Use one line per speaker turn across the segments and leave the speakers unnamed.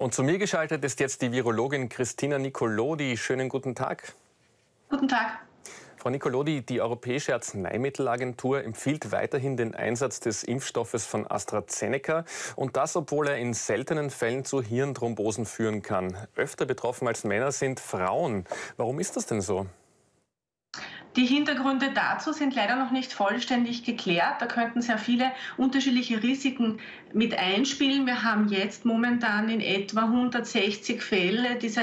Und zu mir geschaltet ist jetzt die Virologin Christina Nicolodi. Schönen guten Tag.
Guten Tag.
Frau Nicolodi, die Europäische Arzneimittelagentur empfiehlt weiterhin den Einsatz des Impfstoffes von AstraZeneca und das, obwohl er in seltenen Fällen zu Hirnthrombosen führen kann. Öfter betroffen als Männer sind Frauen. Warum ist das denn so?
Die Hintergründe dazu sind leider noch nicht vollständig geklärt. Da könnten sehr viele unterschiedliche Risiken mit einspielen. Wir haben jetzt momentan in etwa 160 Fälle dieser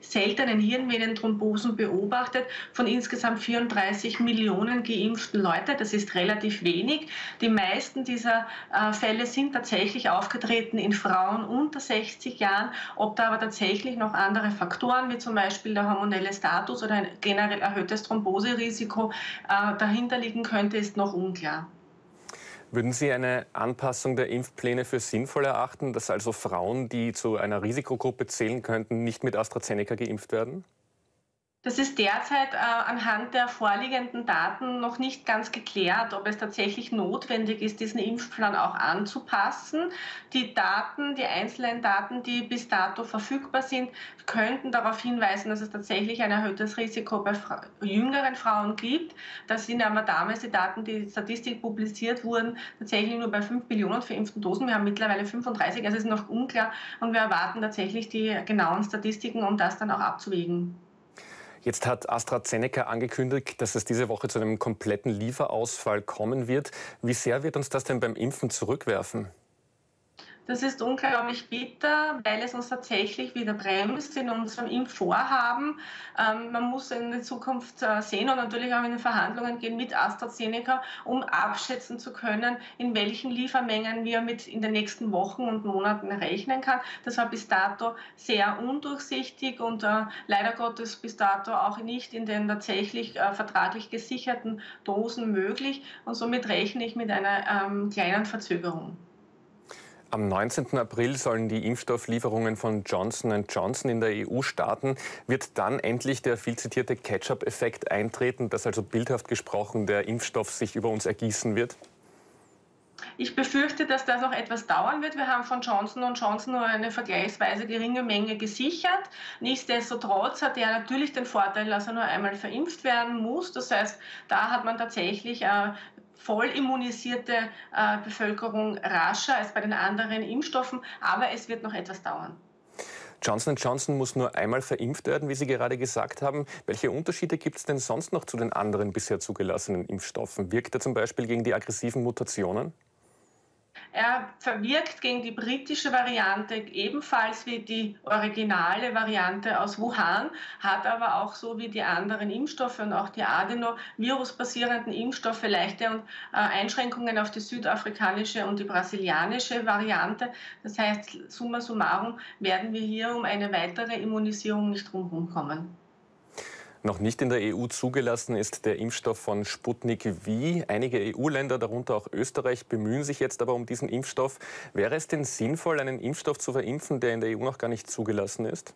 seltenen Hirnvenenthrombosen beobachtet von insgesamt 34 Millionen geimpften Leuten. Das ist relativ wenig. Die meisten dieser äh, Fälle sind tatsächlich aufgetreten in Frauen unter 60 Jahren. Ob da aber tatsächlich noch andere Faktoren wie zum Beispiel der hormonelle Status oder ein generell erhöhtes Thromboserisiko Risiko äh, dahinter liegen könnte, ist noch unklar.
Würden Sie eine Anpassung der Impfpläne für sinnvoll erachten, dass also Frauen, die zu einer Risikogruppe zählen könnten, nicht mit AstraZeneca geimpft werden?
Das ist derzeit äh, anhand der vorliegenden Daten noch nicht ganz geklärt, ob es tatsächlich notwendig ist, diesen Impfplan auch anzupassen. Die Daten, die einzelnen Daten, die bis dato verfügbar sind, könnten darauf hinweisen, dass es tatsächlich ein erhöhtes Risiko bei Fra jüngeren Frauen gibt. Das sind aber damals die Daten, die Statistik publiziert wurden, tatsächlich nur bei 5 Millionen verimpften Dosen. Wir haben mittlerweile 35, also es ist noch unklar und wir erwarten tatsächlich die genauen Statistiken, um das dann auch abzuwägen.
Jetzt hat AstraZeneca angekündigt, dass es diese Woche zu einem kompletten Lieferausfall kommen wird. Wie sehr wird uns das denn beim Impfen zurückwerfen?
Das ist unglaublich bitter, weil es uns tatsächlich wieder bremst in unserem Impfvorhaben. Ähm, man muss in die Zukunft äh, sehen und natürlich auch in den Verhandlungen gehen mit AstraZeneca, um abschätzen zu können, in welchen Liefermengen wir mit in den nächsten Wochen und Monaten rechnen kann. Das war bis dato sehr undurchsichtig und äh, leider Gottes bis dato auch nicht in den tatsächlich äh, vertraglich gesicherten Dosen möglich. Und somit rechne ich mit einer ähm, kleinen Verzögerung.
Am 19. April sollen die Impfstofflieferungen von Johnson Johnson in der EU starten. Wird dann endlich der viel zitierte Ketchup-Effekt eintreten, dass also bildhaft gesprochen der Impfstoff sich über uns ergießen wird?
Ich befürchte, dass das noch etwas dauern wird. Wir haben von Johnson Johnson nur eine vergleichsweise geringe Menge gesichert. Nichtsdestotrotz hat er natürlich den Vorteil, dass er nur einmal verimpft werden muss. Das heißt, da hat man tatsächlich äh, voll immunisierte äh, Bevölkerung rascher als bei den anderen Impfstoffen, aber es wird noch etwas dauern.
Johnson Johnson muss nur einmal verimpft werden, wie Sie gerade gesagt haben. Welche Unterschiede gibt es denn sonst noch zu den anderen bisher zugelassenen Impfstoffen? Wirkt er zum Beispiel gegen die aggressiven Mutationen?
Er verwirkt gegen die britische Variante ebenfalls wie die originale Variante aus Wuhan, hat aber auch so wie die anderen Impfstoffe und auch die Adenovirus-basierenden Impfstoffe leichte äh, Einschränkungen auf die südafrikanische und die brasilianische Variante. Das heißt, summa summarum werden wir hier um eine weitere Immunisierung nicht drumherum kommen.
Noch nicht in der EU zugelassen ist der Impfstoff von Sputnik V. Einige EU-Länder, darunter auch Österreich, bemühen sich jetzt aber um diesen Impfstoff. Wäre es denn sinnvoll, einen Impfstoff zu verimpfen, der in der EU noch gar nicht zugelassen ist?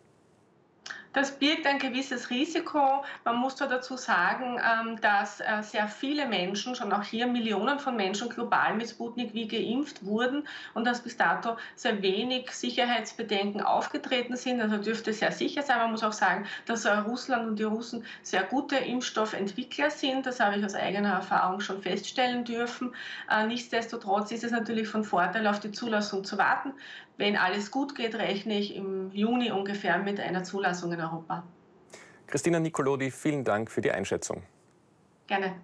Das birgt ein gewisses Risiko. Man muss da dazu sagen, ähm, dass äh, sehr viele Menschen, schon auch hier Millionen von Menschen global mit Sputnik wie geimpft wurden und dass bis dato sehr wenig Sicherheitsbedenken aufgetreten sind. Also dürfte sehr sicher sein. Man muss auch sagen, dass äh, Russland und die Russen sehr gute Impfstoffentwickler sind. Das habe ich aus eigener Erfahrung schon feststellen dürfen. Äh, nichtsdestotrotz ist es natürlich von Vorteil, auf die Zulassung zu warten. Wenn alles gut geht, rechne ich im Juni ungefähr mit einer Zulassung in Europa.
Christina Nicolodi, vielen Dank für die Einschätzung.
Gerne.